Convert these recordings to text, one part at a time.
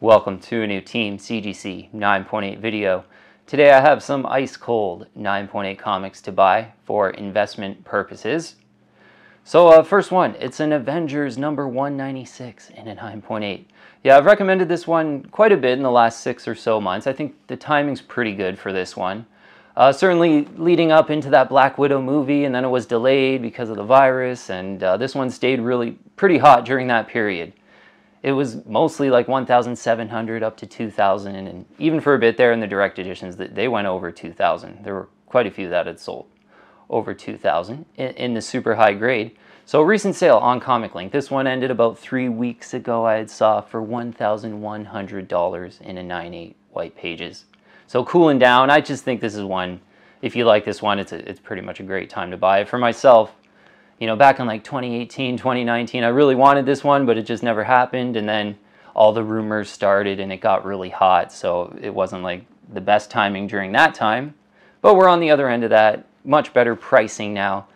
Welcome to a new Team CGC 9.8 video. Today I have some ice cold 9.8 comics to buy for investment purposes. So uh, first one, it's an Avengers number 196 in a 9.8. Yeah, I've recommended this one quite a bit in the last six or so months. I think the timing's pretty good for this one. Uh, certainly leading up into that Black Widow movie and then it was delayed because of the virus and uh, this one stayed really pretty hot during that period it was mostly like 1,700 up to 2,000, and even for a bit there in the direct editions, that they went over 2,000. There were quite a few that had sold over 2,000 in, in, the super high grade. So recent sale on Comic Link. This one ended about three weeks ago. I had saw for $1,100 in a 9.8 white pages. So cooling down. I just think this is one. If you like this one, it's a, it's pretty much a great time to buy it. For myself, you know, back in like 2018, 2019, I really wanted this one, but it just never happened. And then all the rumors started and it got really hot. So it wasn't like the best timing during that time. But we're on the other end of that. Much better pricing now.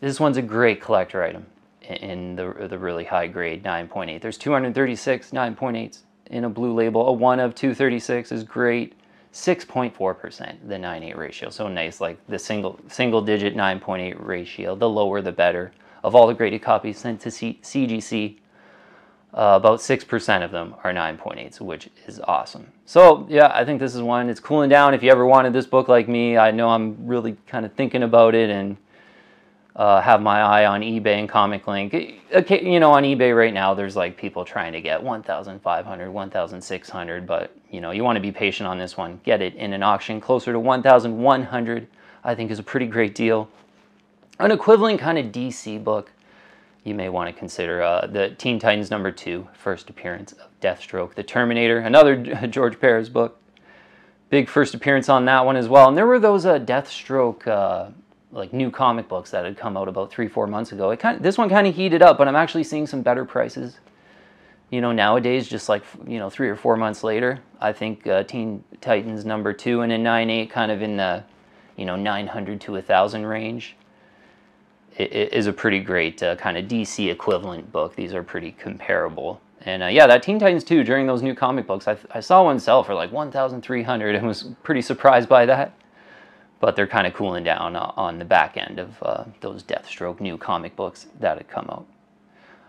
This one's a great collector item in the, the really high grade 9.8. There's 236 9.8s in a blue label. A 1 of 236 is great. 6.4%, the 9-8 ratio. So nice, like the single single digit 9.8 ratio. The lower, the better. Of all the graded copies sent to C CGC, uh, about 6% of them are 9.8s, which is awesome. So yeah, I think this is one. It's cooling down. If you ever wanted this book like me, I know I'm really kind of thinking about it and uh, have my eye on eBay and Comic Link. You know, on eBay right now, there's like people trying to get 1,500, 1,600, but you know, you want to be patient on this one. Get it in an auction closer to 1,100, I think is a pretty great deal. An equivalent kind of DC book you may want to consider uh, the Teen Titans number two, first appearance of Deathstroke, the Terminator, another George Perez book. Big first appearance on that one as well. And there were those uh, Deathstroke uh, like new comic books that had come out about three, four months ago. It kind of, this one kind of heated up, but I'm actually seeing some better prices. You know, nowadays, just like, you know, three or four months later, I think uh, Teen Titans number two and a nine eight kind of in the, you know, 900 to 1,000 range it, it is a pretty great uh, kind of DC equivalent book. These are pretty comparable. And uh, yeah, that Teen Titans 2 during those new comic books, I, I saw one sell for like 1,300 and was pretty surprised by that but they're kind of cooling down on the back end of uh, those Deathstroke new comic books that had come out.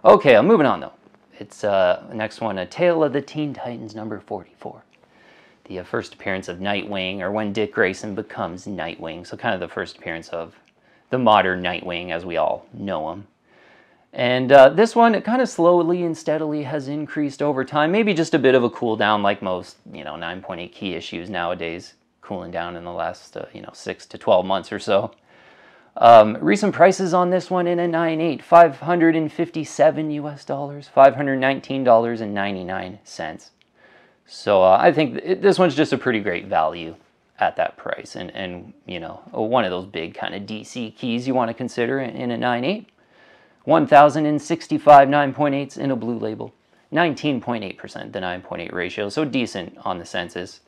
Okay, I'm moving on though. It's uh, next one, A Tale of the Teen Titans number 44. The uh, first appearance of Nightwing, or when Dick Grayson becomes Nightwing. So kind of the first appearance of the modern Nightwing as we all know him. And uh, this one, it kind of slowly and steadily has increased over time. Maybe just a bit of a cool down like most, you know, 9.8 key issues nowadays cooling down in the last uh, you know six to 12 months or so. Um, recent prices on this one in a 9.8, 557 US dollars, $519.99. So uh, I think this one's just a pretty great value at that price. And, and you know, one of those big kind of DC keys you want to consider in, in a 9.8. 1,065 9.8s in a blue label. 19.8% the 9.8 ratio, so decent on the census.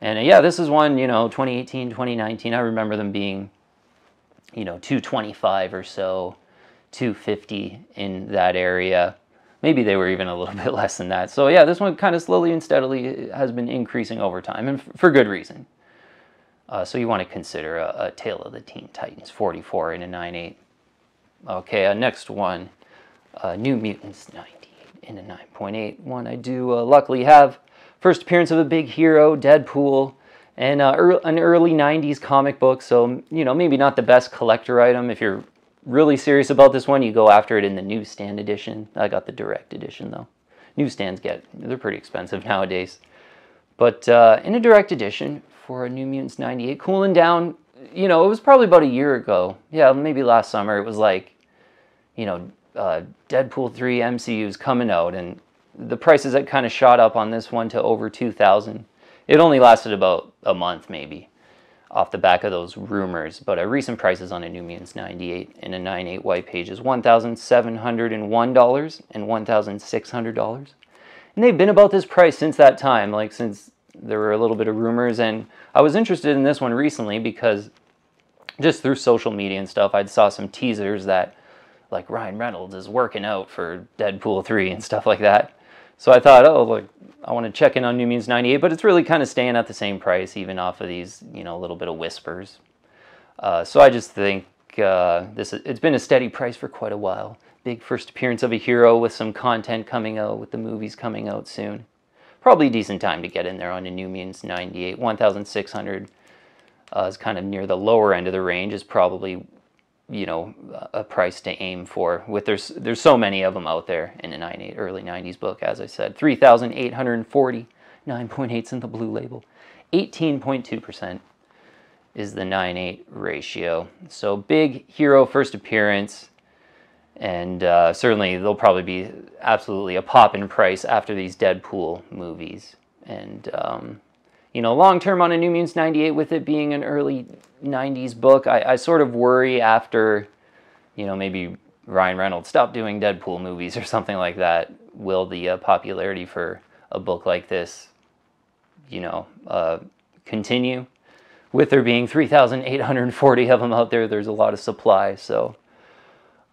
And uh, yeah, this is one, you know, 2018, 2019. I remember them being, you know, 225 or so, 250 in that area. Maybe they were even a little bit less than that. So yeah, this one kind of slowly and steadily has been increasing over time, and for good reason. Uh, so you want to consider a, a, Tale of the Teen Titans 44 in a 9.8. Okay, uh, next one, uh, New Mutants 98 in a 9.8. One I do uh, luckily have First appearance of a big hero, Deadpool, and uh, an early 90s comic book. So, you know, maybe not the best collector item. If you're really serious about this one, you go after it in the newsstand edition. I got the direct edition, though. Newsstands get, they're pretty expensive nowadays. But uh, in a direct edition for a New Mutants 98, cooling down, you know, it was probably about a year ago. Yeah, maybe last summer. It was like, you know, uh, Deadpool 3 MCU is coming out, and the prices that kind of shot up on this one to over 2000 It only lasted about a month maybe off the back of those rumors, but uh, recent prices on a New Mutants 98 and a 98 white page is $1,701 and $1,600. And they've been about this price since that time, like since there were a little bit of rumors. And I was interested in this one recently because just through social media and stuff, I saw some teasers that like Ryan Reynolds is working out for Deadpool 3 and stuff like that. So I thought, oh, look, I want to check in on New Mutants 98, but it's really kind of staying at the same price, even off of these, you know, a little bit of whispers. Uh, so I just think uh, this it's been a steady price for quite a while. Big first appearance of a hero with some content coming out, with the movies coming out soon. Probably decent time to get in there on a New Mutants 98. 1,600 uh, is kind of near the lower end of the range. Is probably you know a price to aim for with there's there's so many of them out there in the 98 early 90s book as i said. 3840 9.8s in the blue label. 18.2% is the 9-8 ratio. So big hero first appearance and uh, certainly they'll probably be absolutely a pop in price after these deadpool movies. And um, you know, long term on a New Mutants 98 with it being an early 90s book, I, I sort of worry after, you know, maybe Ryan Reynolds stopped doing Deadpool movies or something like that. Will the uh, popularity for a book like this, you know, uh, continue? With there being 3,840 of them out there, there's a lot of supply. So,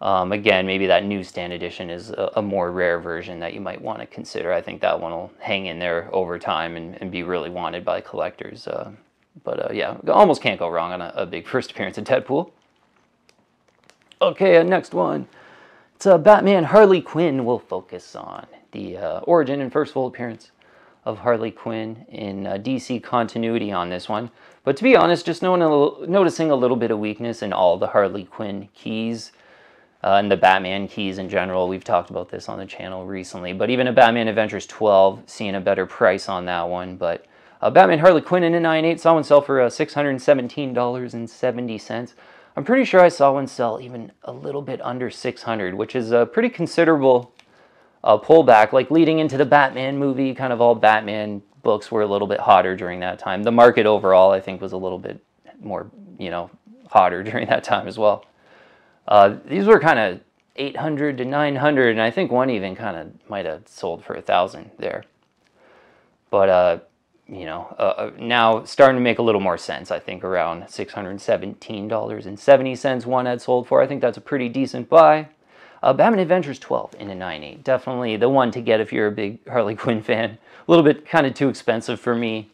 um, again, maybe that newsstand edition is a, a, more rare version that you might want to consider. I think that one will hang in there over time and, and be really wanted by collectors. Uh, but uh, yeah, almost can't go wrong on a, a, big first appearance of Deadpool. Okay, uh, next one. It's uh, Batman Harley Quinn we'll focus on. The uh, origin and first full appearance of Harley Quinn in uh, DC continuity on this one. But to be honest, just a little, noticing a little bit of weakness in all the Harley Quinn keys uh, and the Batman keys in general. We've talked about this on the channel recently, but even a Batman Adventures 12, seeing a better price on that one. But uh, Batman Harley Quinn in a 9.8 saw one sell for uh, $617.70. I'm pretty sure I saw one sell even a little bit under 600, which is a pretty considerable uh, pullback. Like leading into the Batman movie, kind of all Batman books were a little bit hotter during that time. The market overall, I think, was a little bit more, you know, hotter during that time as well. Uh, these were kind of 800 to 900, and I think one even kind of might have sold for a thousand there. But uh, you know, uh, uh, now starting to make a little more sense. I think around $617.70 one had sold for. I think that's a pretty decent buy. Uh, Batman Adventures 12 in a 9.8. Definitely the one to get if you're a big Harley Quinn fan. A little bit kind of too expensive for me.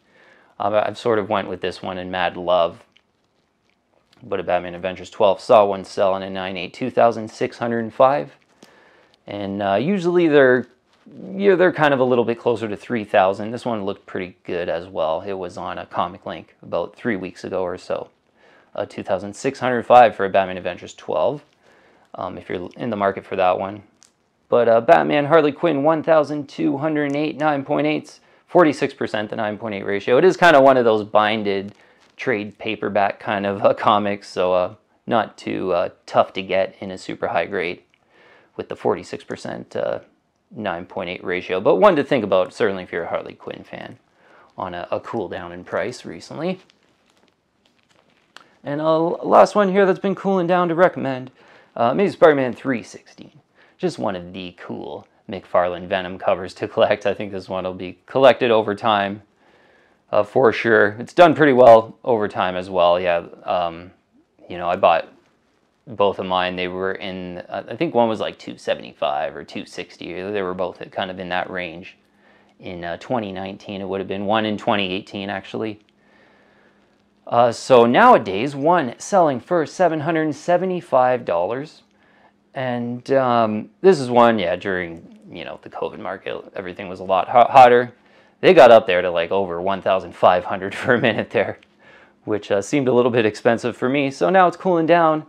Uh, I've sort of went with this one in Mad Love but a Batman Adventures 12 saw? One sell in a 9.8 2605 and uh, usually they're yeah, they're kind of a little bit closer to 3000 this one looked pretty good as well. It was on a comic link about three weeks ago or so. Uh, 2605 for a batman adventures 12 um, if you're in the market for that one. But uh, batman harley quinn 1208 9.8 46% the 9.8 ratio. It is kind of one of those binded trade paperback kind of uh, comics, so uh, not too uh, tough to get in a super high grade with the 46% uh, 9.8 ratio. But one to think about, certainly if you're a Harley Quinn fan, on a, a cool down in price recently. And a last one here that's been cooling down to recommend, uh, maybe Spider-Man 316. Just one of the cool McFarlane Venom covers to collect. I think this one will be collected over time uh, for sure. It's done pretty well over time as well. Yeah, um, you know, I bought both of mine. They were in, uh, I think one was like 275 or 260. They were both kind of in that range. In uh, 2019, it would have been one in 2018 actually. Uh, so nowadays, one selling for $775. And um, this is one, yeah, during, you know, the COVID market, everything was a lot hotter they got up there to like over 1,500 for a minute there, which uh, seemed a little bit expensive for me. So now it's cooling down.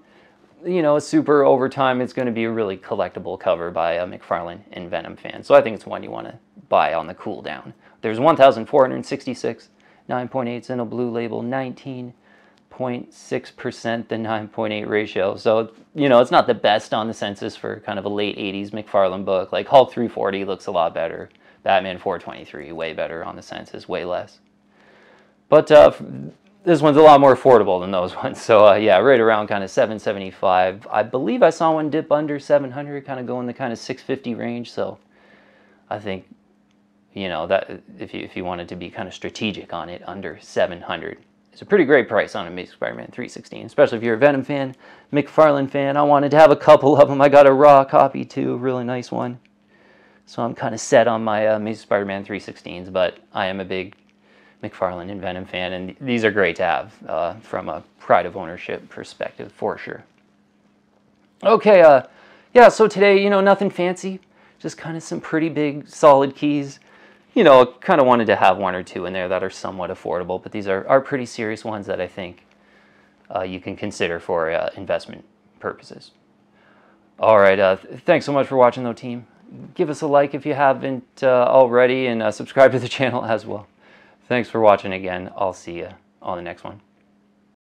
You know, super over time, it's going to be a really collectible cover by a McFarlane and Venom fan. So I think it's one you want to buy on the cool down. There's 1,466 9.8s in a blue label, 19.6% the 9.8 ratio. So, you know, it's not the best on the census for kind of a late 80s McFarlane book. Like Hulk 340 looks a lot better. Batman 423, way better on the census, way less. But uh, this one's a lot more affordable than those ones. So uh, yeah, right around kind of 775. I believe I saw one dip under 700, kind of go in the kind of 650 range. So I think, you know, that if you, if you wanted to be kind of strategic on it, under 700. It's a pretty great price on a Amazing Spider-Man 316, especially if you're a Venom fan, McFarlane fan. I wanted to have a couple of them. I got a raw copy too, really nice one. So I'm kind of set on my uh, Amazing Spider-Man 316s, but I am a big McFarlane and Venom fan, and these are great to have uh, from a pride of ownership perspective for sure. Okay, uh, yeah, so today, you know, nothing fancy, just kind of some pretty big solid keys. You know, kind of wanted to have one or two in there that are somewhat affordable, but these are, are pretty serious ones that I think uh, you can consider for uh, investment purposes. All right, uh, thanks so much for watching though, team. Give us a like if you haven't uh, already and uh, subscribe to the channel as well. Thanks for watching again. I'll see you on the next one.